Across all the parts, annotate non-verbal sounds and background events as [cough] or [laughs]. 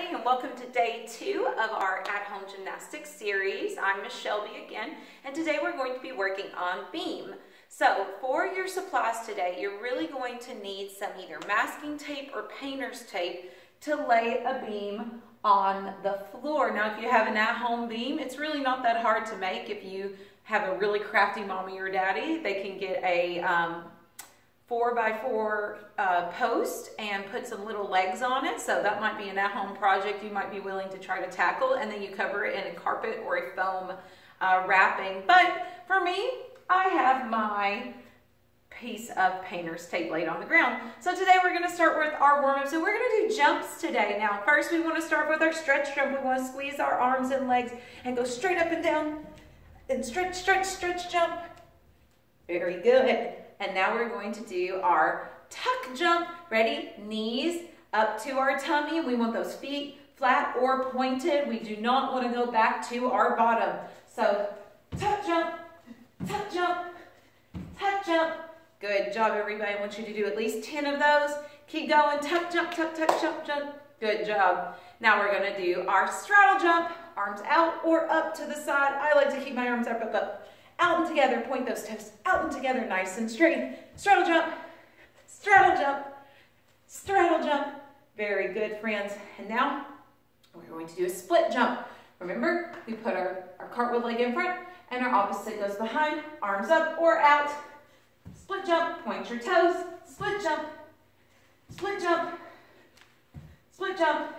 everybody and welcome to day two of our at-home gymnastics series. I'm Miss Shelby again and today we're going to be working on beam. So for your supplies today you're really going to need some either masking tape or painter's tape to lay a beam on the floor. Now if you have an at-home beam it's really not that hard to make. If you have a really crafty mommy or daddy they can get a um, four by four uh, post and put some little legs on it. So that might be an at-home project you might be willing to try to tackle and then you cover it in a carpet or a foam uh, wrapping. But for me, I have my piece of painter's tape laid on the ground. So today we're gonna start with our warm-up. So we're gonna do jumps today. Now, first we wanna start with our stretch jump. We wanna squeeze our arms and legs and go straight up and down and stretch, stretch, stretch, jump. Very good. And now we're going to do our tuck jump. Ready? Knees up to our tummy. We want those feet flat or pointed. We do not want to go back to our bottom. So tuck jump, tuck jump, tuck jump. Good job, everybody. I want you to do at least 10 of those. Keep going. Tuck, jump, tuck, tuck, jump, jump. Good job. Now we're going to do our straddle jump. Arms out or up to the side. I like to keep my arms up, up, up out and together, point those toes out and together, nice and straight. Straddle jump, straddle jump, straddle jump. Very good, friends. And now we're going to do a split jump. Remember, we put our, our cartwheel leg in front and our opposite goes behind, arms up or out. Split jump, point your toes, split jump, split jump, split jump,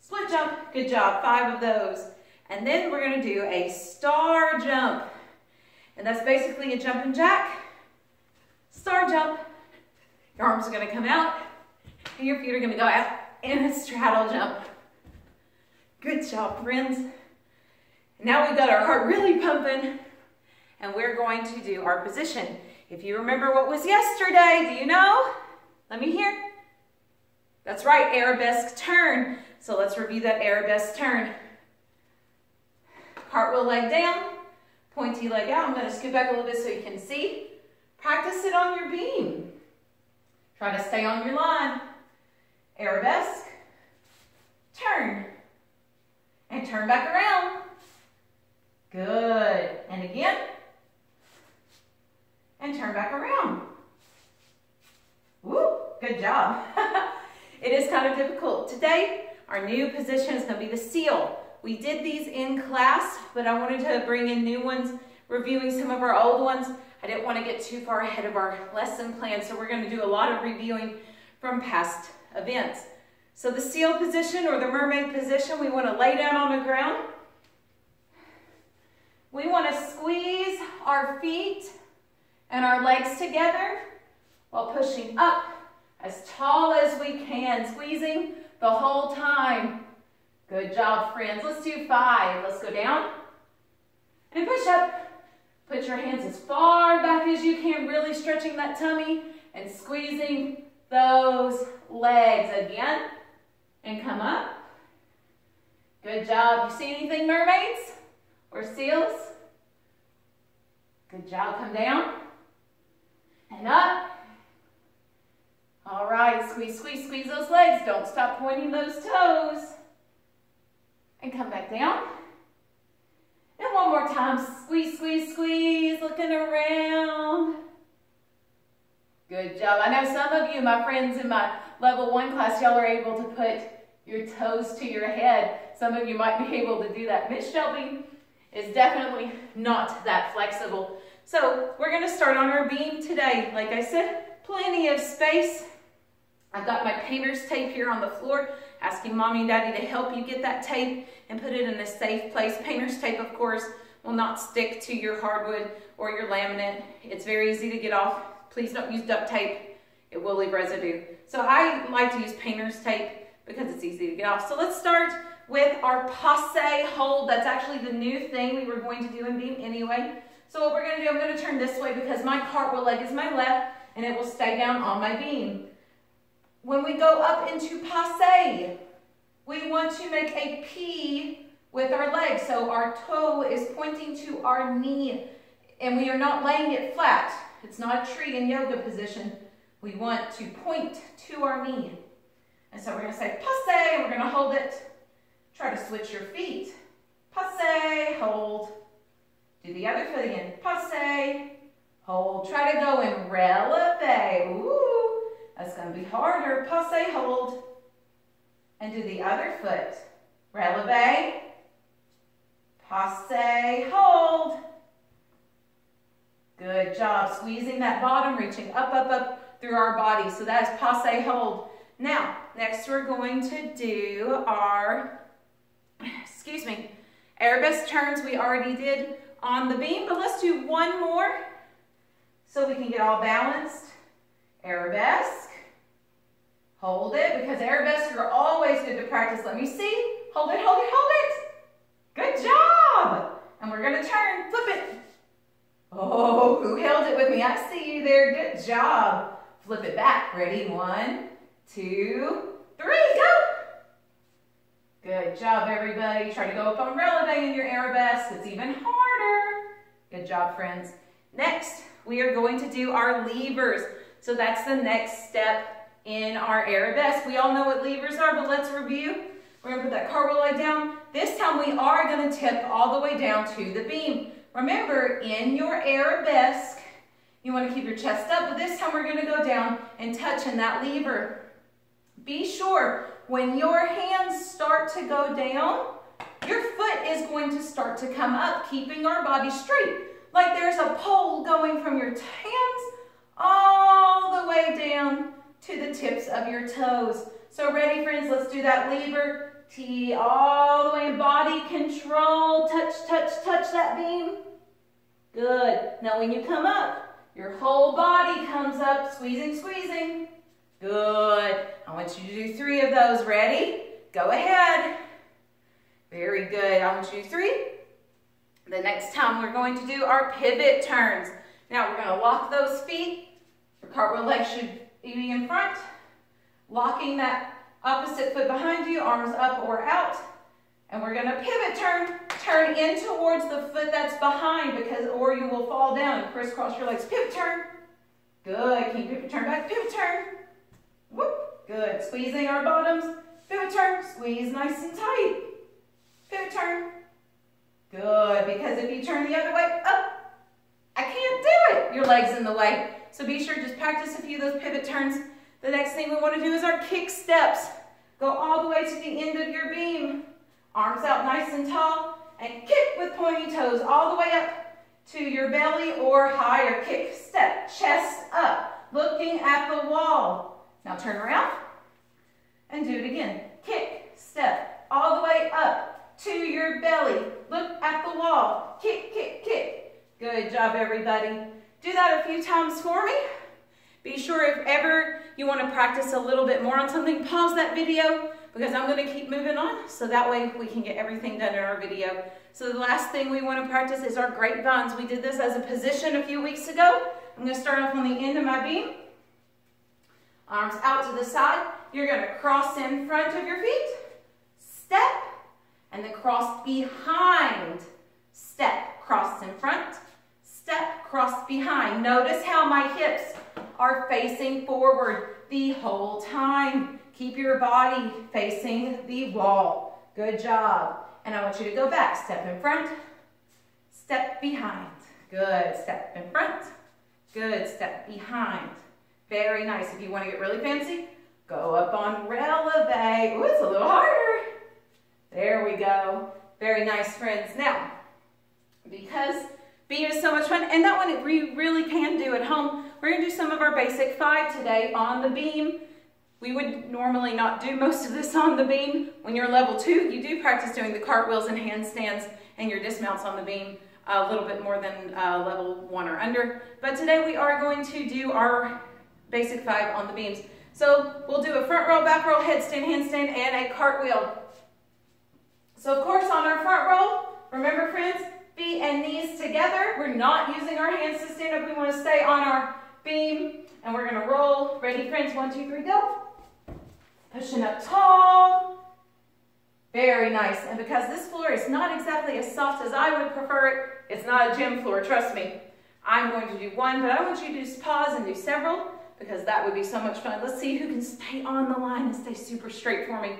split jump. Good job, five of those. And then we're gonna do a star jump. And that's basically a jumping jack, star jump. Your arms are gonna come out and your feet are gonna go out in a straddle jump. Good job, friends. Now we've got our heart really pumping and we're going to do our position. If you remember what was yesterday, do you know? Let me hear. That's right, arabesque turn. So let's review that arabesque turn. Cartwheel leg down, pointy leg out. I'm going to scoot back a little bit so you can see. Practice it on your beam. Try to stay on your line. Arabesque, turn, and turn back around. Good. And again, and turn back around. Woo, good job. [laughs] it is kind of difficult. Today, our new position is going to be the seal. We did these in class, but I wanted to bring in new ones, reviewing some of our old ones. I didn't want to get too far ahead of our lesson plan, so we're going to do a lot of reviewing from past events. So the seal position or the mermaid position, we want to lay down on the ground. We want to squeeze our feet and our legs together while pushing up as tall as we can, squeezing the whole time. Good job, friends. Let's do five. Let's go down and push up. Put your hands as far back as you can, really stretching that tummy and squeezing those legs again. And come up. Good job. You see anything, mermaids or seals? Good job. Come down and up. All right, squeeze, squeeze, squeeze those legs. Don't stop pointing those toes and come back down. And one more time, squeeze, squeeze, squeeze, looking around. Good job. I know some of you, my friends in my level one class, y'all are able to put your toes to your head. Some of you might be able to do that. Miss Shelby is definitely not that flexible. So we're gonna start on our beam today. Like I said, plenty of space. I've got my painter's tape here on the floor asking mommy and daddy to help you get that tape and put it in a safe place. Painter's tape, of course, will not stick to your hardwood or your laminate. It's very easy to get off. Please don't use duct tape. It will leave residue. So I like to use painter's tape because it's easy to get off. So let's start with our passe hold. That's actually the new thing we were going to do in beam anyway. So what we're gonna do, I'm gonna turn this way because my cartwheel leg is my left and it will stay down on my beam. When we go up into passe, we want to make a P with our leg. So our toe is pointing to our knee and we are not laying it flat. It's not a tree in yoga position. We want to point to our knee. And so we're going to say passe, we're going to hold it. Try to switch your feet. Passe, hold. Do the other foot again. Passe, hold. Try to go in releve. Ooh, that's going to be harder. Passe, hold. And do the other foot. Releve. Passe, hold. Good job. Squeezing that bottom, reaching up, up, up through our body. So that is passe, hold. Now, next we're going to do our, excuse me, arabesque turns we already did on the beam, but let's do one more so we can get all balanced. Arabesque. Hold it, because arabesque are always good to practice. Let me see. Hold it, hold it, hold it. Good job. And we're going to turn, flip it. Oh, who held it with me? I see you there. Good job. Flip it back. Ready? One, two, three, go. Good job, everybody. Try to go up on releve in your arabesque. It's even harder. Good job, friends. Next, we are going to do our levers. So that's the next step in our arabesque. We all know what levers are, but let's review. We're to put that cartwheel leg down. This time we are to tip all the way down to the beam. Remember, in your arabesque, you want to keep your chest up, but this time we're to go down and touch in that lever. Be sure, when your hands start to go down, your foot is going to start to come up, keeping our body straight. Like there's a pole going from your hands all the way down to the tips of your toes. So ready, friends? Let's do that lever. T all the way body control. Touch, touch, touch that beam. Good. Now when you come up, your whole body comes up, squeezing, squeezing. Good. I want you to do three of those. Ready? Go ahead. Very good. I want you to do three. The next time we're going to do our pivot turns. Now we're going to walk those feet. Your cartwheel leg should be in front. Locking that opposite foot behind you, arms up or out. And we're to pivot turn, turn in towards the foot that's behind because or you will fall down. Crisscross your legs. Pivot turn. Good. Keep pivot turn back. Pivot turn. Whoop. Good. Squeezing our bottoms. Pivot turn. Squeeze nice and tight. Pivot turn. Good. Because if you turn the other way, up, I can't do it. Your leg's in the way. So be sure just practice a few of those pivot turns. The next thing we want to do is our kick steps. Go all the way to the end of your beam. Arms out nice and tall. And kick with pointy toes all the way up to your belly or higher. Kick, step, chest up, looking at the wall. Now turn around and do it again. Kick, step, all the way up to your belly. Look at the wall. Kick, kick, kick. Good job, everybody. Do that a few times for me. Be sure if ever you want to practice a little bit more on something, pause that video because I'm going to keep moving on so that way we can get everything done in our video. So the last thing we want to practice is our grapevines. We did this as a position a few weeks ago. I'm going to start off on the end of my beam. Arms out to the side. You're going to cross in front of your feet, step, and then cross behind. Step, cross in front, step, cross behind. Notice how my hips are facing forward the whole time. Keep your body facing the wall. Good job. And I want you to go back. Step in front, step behind. Good. Step in front. Good. Step behind. Very nice. If you want to get really fancy, go up on releve. Ooh, it's a little harder. There we go. Very nice, friends. Now, because beam is so much fun, and that one we really can do at home, we're going to do some of our basic five today on the beam. We would normally not do most of this on the beam. When you're level two, you do practice doing the cartwheels and handstands and your dismounts on the beam a little bit more than uh, level one or under. But today we are going to do our basic five on the beams. So we'll do a front roll, back roll, headstand, handstand, and a cartwheel. So of course on our front roll, remember friends, feet and knees together. We're not using our hands to stand up. We want to stay on our beam and we're going to roll. Ready friends, one, two, three, go. Pushing up tall. Very nice. And because this floor is not exactly as soft as I would prefer it, it's not a gym floor, trust me. I'm going to do one, but I want you to just pause and do several because that would be so much fun. Let's see who can stay on the line and stay super straight for me.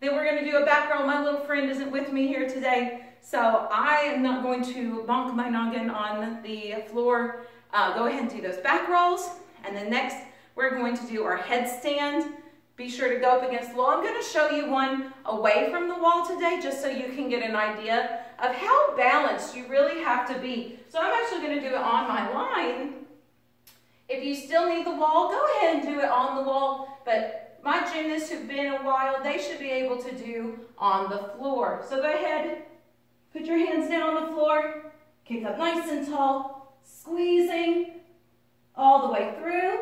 Then we're gonna do a back roll. My little friend isn't with me here today, so I am not going to bonk my noggin on the floor. Uh, go ahead and do those back rolls. And then next, we're going to do our headstand. Be sure to go up against the wall. I'm gonna show you one away from the wall today, just so you can get an idea of how balanced you really have to be. So I'm actually gonna do it on my line. If you still need the wall, go ahead and do it on the wall, but my gymnasts who've been a while, they should be able to do on the floor. So go ahead, put your hands down on the floor, kick up nice and tall, squeezing all the way through.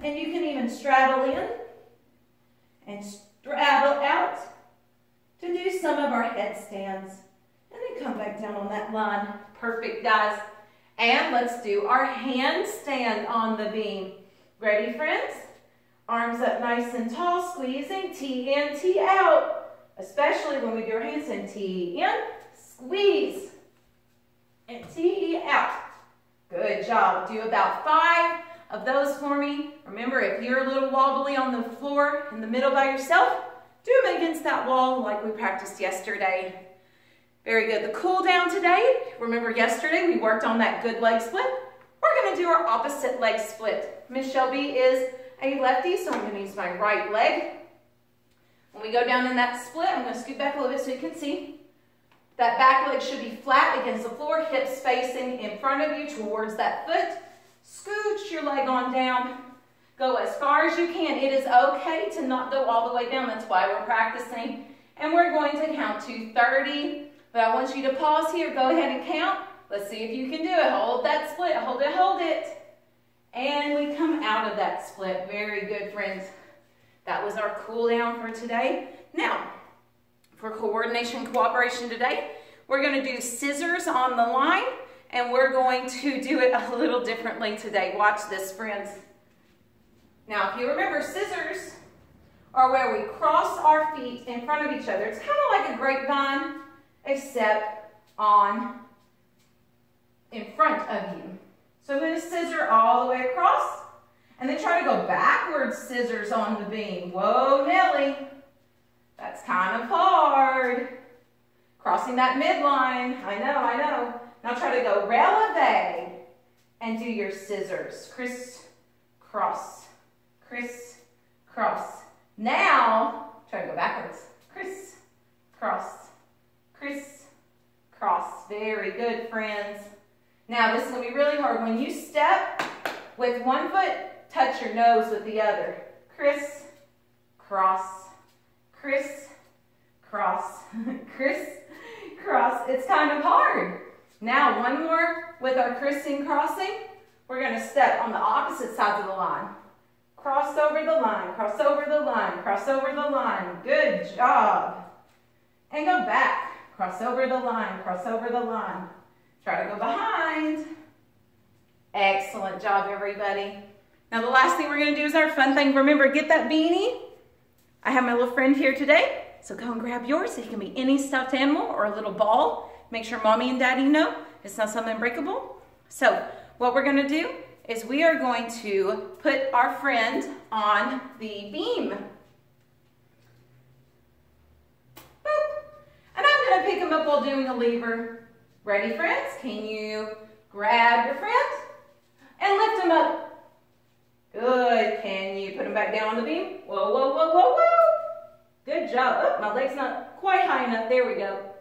And you can even straddle in and straddle out to do some of our headstands. And then come back down on that line. Perfect, guys. And let's do our handstand on the beam. Ready, friends? Arms up nice and tall, squeezing, T in, T out. Especially when we do our handstand. T in, squeeze, and T out. Good job. Do about five of those for me. Remember, if you're a little wobbly on the floor in the middle by yourself, do them against that wall like we practiced yesterday. Very good. The cool down today, remember yesterday we worked on that good leg split. We're going to do our opposite leg split. Miss Shelby is a lefty, so I'm going to use my right leg. When we go down in that split, I'm going to scoot back a little bit so you can see. That back leg should be flat against the floor, hips facing in front of you towards that foot. Scooch your leg on down. Go as far as you can. It is okay to not go all the way down. That's why we're practicing. And we're going to count to 30. But I want you to pause here. Go ahead and count. Let's see if you can do it. Hold that split. Hold it, hold it. And we come out of that split. Very good, friends. That was our cool down for today. Now, for coordination cooperation today, we're going to do scissors on the line. And we're going to [laughs] do it a little differently today. Watch this, friends. Now, if you remember, scissors are where we cross our feet in front of each other. It's kind of like a grapevine, except on in front of you. So I'm going to scissor all the way across, and then try to go backwards scissors on the beam. Whoa, Nelly. That's kind of hard. Crossing that midline. I know, I know. Now try to go releve and do your scissors. Criss, cross, criss, cross. Now, try to go backwards. Criss, cross, criss, cross. Very good, friends. Now, this is going to be really hard. When you step with one foot, touch your nose with the other. Criss, cross, criss, cross, [laughs] criss, cross. It's kind of hard. Now one more with our crissing crossing. We're going to step on the opposite sides of the line. Cross over the line, cross over the line, cross over the line. Good job. And go back. Cross over the line, cross over the line. Try to go behind. Excellent job, everybody. Now the last thing we're going to do is our fun thing. Remember, get that beanie. I have my little friend here today, so go and grab yours. It can be any stuffed animal or a little ball. Make sure mommy and daddy know it's not something breakable. So what we're gonna do is we are going to put our friend on the beam. Boop. And I'm gonna pick him up while doing a lever. Ready, friends? Can you grab your friend and lift him up? Good. Can you put him back down on the beam? Whoa, whoa, whoa. Job. Oh, my leg's not quite high enough. There we go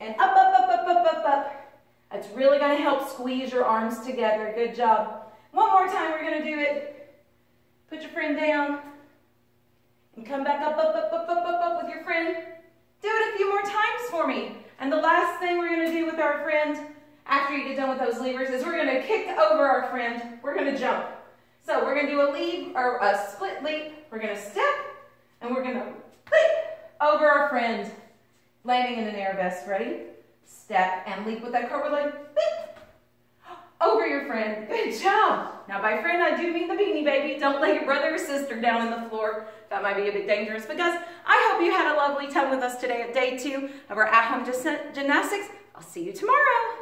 and up, up, up, up, up, up, up. That's really going to help squeeze your arms together. Good job. One more time, we're going to do it. Put your friend down and come back up, up, up, up, up, up, up with your friend. Do it a few more times for me. And the last thing we're going to do with our friend after you get done with those levers is we're going to kick over our friend. We're going to jump. So we're going to do a leap or a split leap. We're going to step and we're going to leap over our friend. Landing in an arabesque. Ready? Step and leap with that cobra leg. Over your friend. Good job. Now by friend, I do mean the beanie baby. Don't lay your brother or sister down on the floor. That might be a bit dangerous. Guys, I hope you had a lovely time with us today at day two of our at-home gymnastics. I'll see you tomorrow.